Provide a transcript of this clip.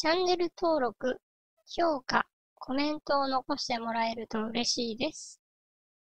チャンネル登録、評価、コメントを残してもらえると嬉しいです。